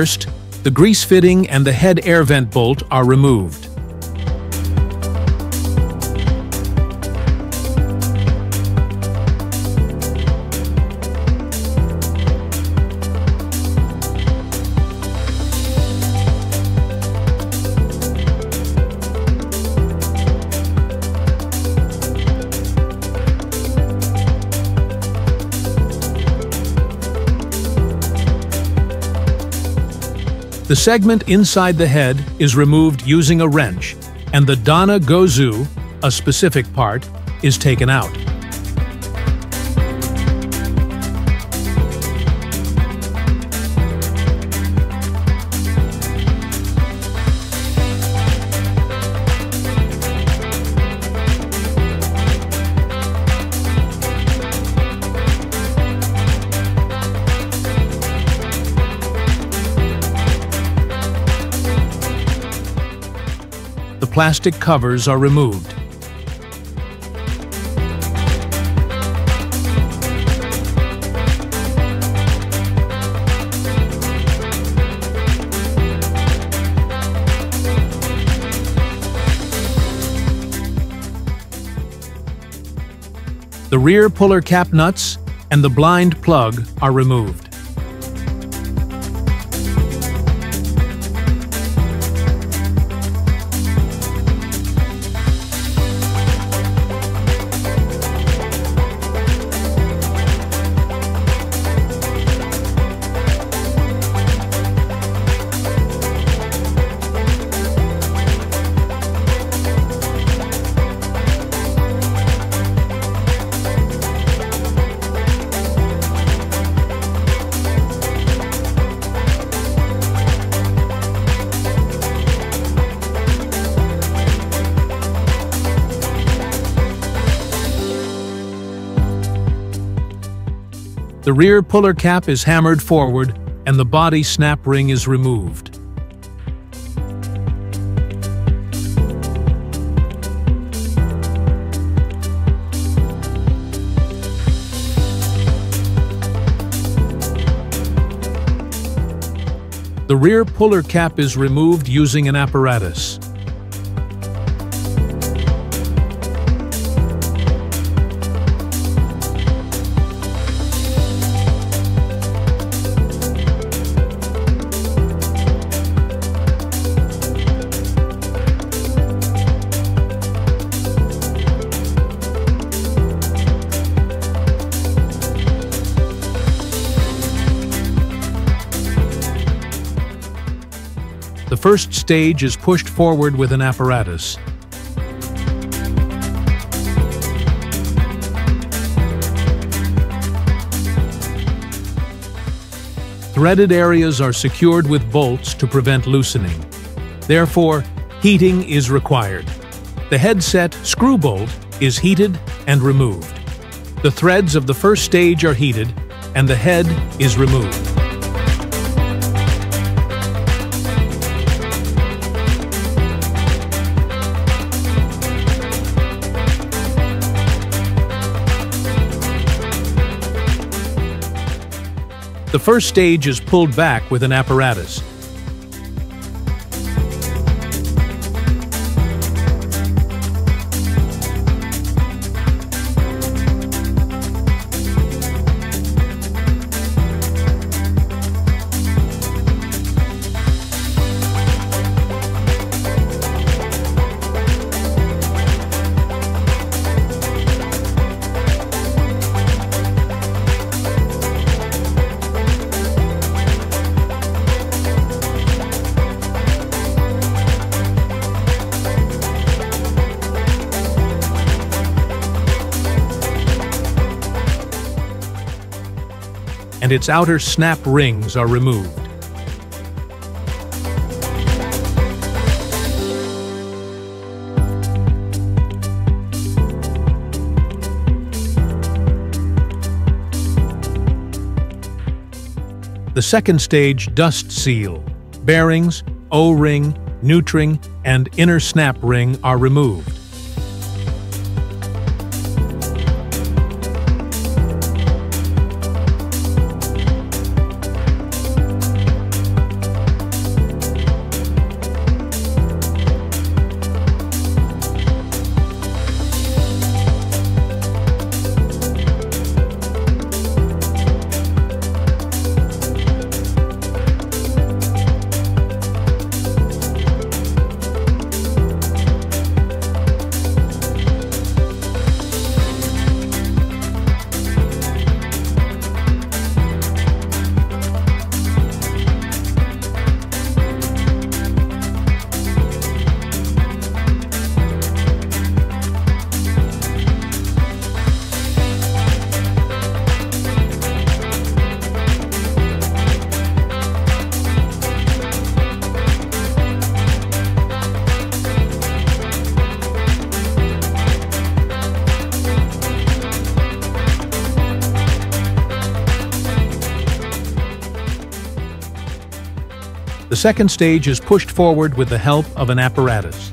First, the grease fitting and the head air vent bolt are removed. The segment inside the head is removed using a wrench, and the Dana Gozu, a specific part, is taken out. Plastic covers are removed. The rear puller cap nuts and the blind plug are removed. The rear puller cap is hammered forward and the body snap ring is removed. The rear puller cap is removed using an apparatus. First stage is pushed forward with an apparatus. Threaded areas are secured with bolts to prevent loosening. Therefore, heating is required. The headset screw bolt is heated and removed. The threads of the first stage are heated and the head is removed. The first stage is pulled back with an apparatus. And its outer snap rings are removed. The second stage dust seal, bearings, O-ring, nutring, and inner snap ring are removed. The second stage is pushed forward with the help of an apparatus.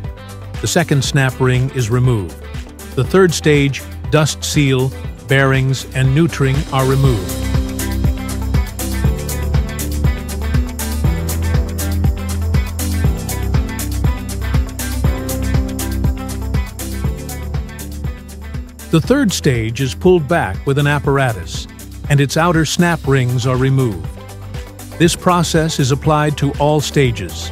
The second snap ring is removed. The third stage, dust seal, bearings, and nutring are removed. The third stage is pulled back with an apparatus, and its outer snap rings are removed. This process is applied to all stages.